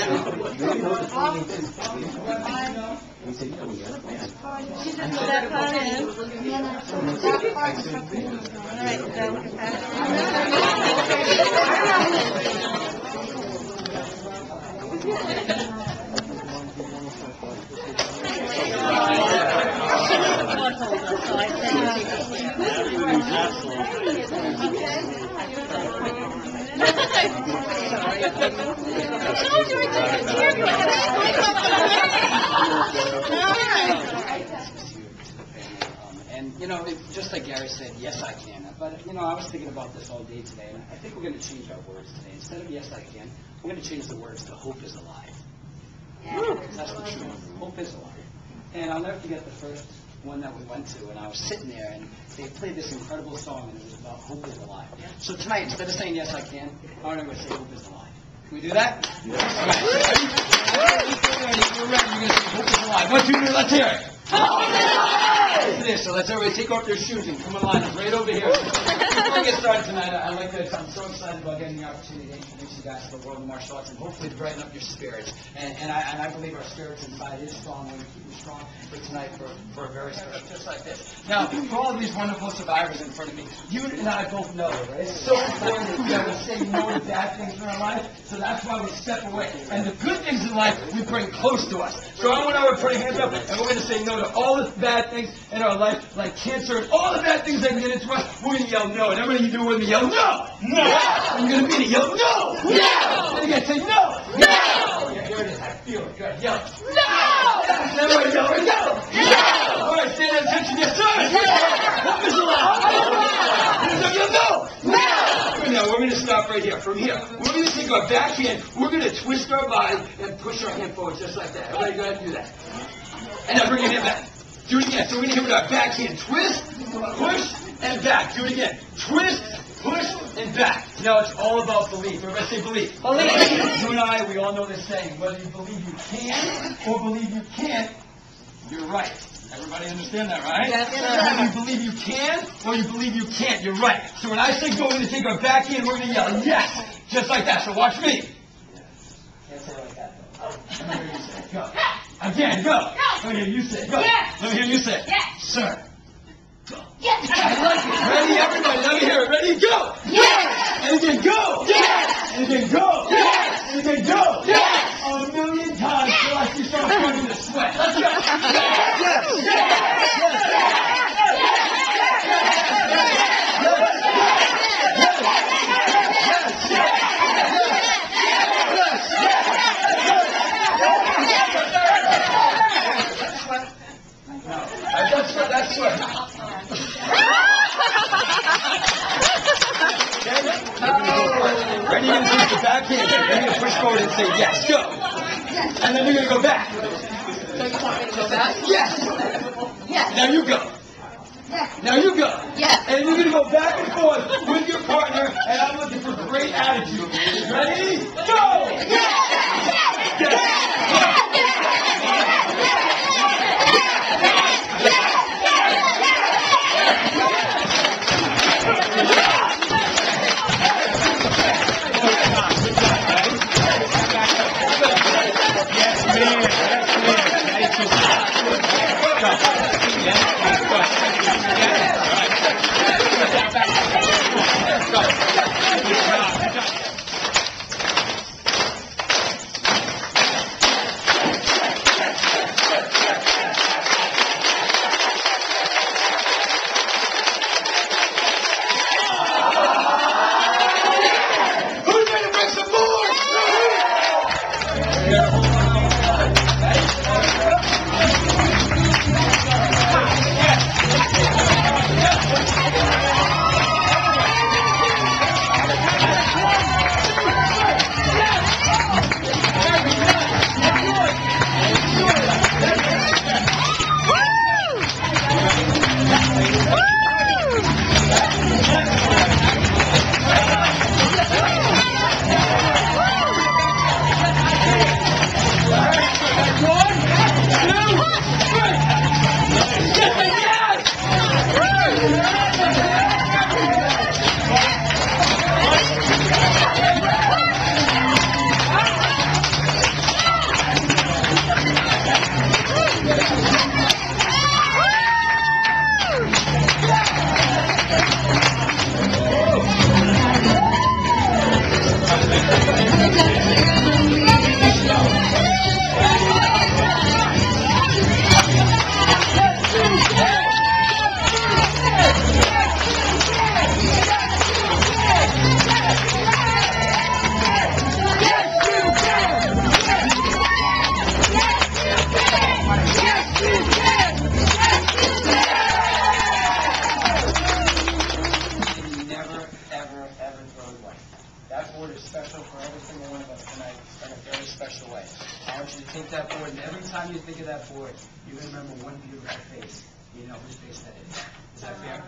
at Um, And, you know, it- just like Gary said, yes, I can. But, you know, I was thinking about this all day today, and I think we're going to change our words today. Instead of yes, I can, we're going to change the words to hope is alive. That's the truth. Hope is alive. And I'll never forget the first one that we went to, and I was sitting there, and they played this incredible song, and it was about hope is alive. So tonight, instead of saying yes, I can, I'm going to say hope is alive. Can we do that? All right. Ready? We're ready. We're going to say hope is alive. One, two, three, let's hear it. Listen this, so let's everybody take off their shoes and come in line right over here. Before we get started tonight, I like to, I'm so excited about getting the opportunity to introduce you guys to the world of martial arts and hopefully to brighten up your spirits. And, and I, and I believe our spirits inside is strong, we're going to keep them strong for tonight for, for a very special, just like this. Now, for all of these wonderful survivors in front of me, you and I both know it's so important that we have to say no to bad things in our life, so that's why we step away. And the good things in life, we bring close to us. So I want to put our hands up, and we're going to say no to all the bad things in our life, like cancer and all the bad things that can get into us. We're going to yell no. And everybody you do with me, yell no! No! I'm going to mean it. Yell no! No! And again, say no! No! Yeah, here it is. I feel it. Good. Yell. No! Everybody yell no! No! All right, stand at attention. Yes, sir! What is alive? No, yell no! No! Now, we're going to stop right here. From here, we're going to take our back hand, we're going to twist our body and push our hand forward just like that. Everybody go ahead and do that. And now bring your hand back. Do it again. So we're going to hit with our back hand. Twist, push, and back. Do it again. Twist, push, and back. Now it's all about belief. Everybody say belief. Belief. You and I, we all know this saying. Whether you believe you can or believe you can't, you're right. Everybody understand that, right? Yes, sir. Whether you believe you can or you believe you can't, you're right. So when I say go, we're going to take our back hand, we're going to yell yes, just like that. So watch me. Can't say it like that, though. Let me hear you say it. Go. Again, go. Let me hear you say it. Go. Yes. Let me hear you say it. Yes. Sir. Go. Yes. I like it. Ready, everybody? Let me hear it. Ready, go. Yes. And again, go. Yes. And again, go. Yes. And again, go. Yes. Oh, a million times till I see start starting to sweat. Let's go. Yes. Yes. That's what. Ready, you're gonna do the back hand. Then you're gonna push forward and say yes, go. And then you're gonna go back. So you want me to go back? Yes. Yes. Now you go. Yes. Now you go. Yes. And you're gonna go back and forth with your partner, and I'm looking for great attitude. Ready? Go! third way. That board is special for every single one of us tonight in a very special way. I want you to take that board, and every time you think of that board, you remember one beautiful face. You know whose face that is. Is that fair?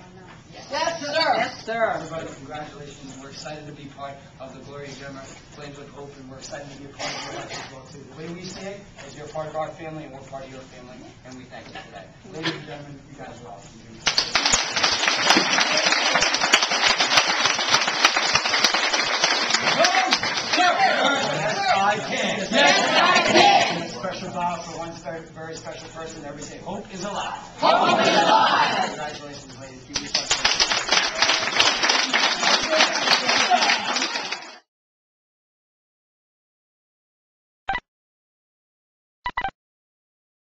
Yes, sir. Yes, sir. Everybody, congratulations. We're excited to be part of the Gloria Gemma Flames with Hope, and we're excited to be a part of your life as well, too. The way we see it is you're part of our family, and we're part of your family, and we thank you for that. Ladies and gentlemen, you guys are awesome. Can. And a special bow for one very, very special person. Everybody say, hope is alive. Hope is alive. Congratulations, ladies. Yourselves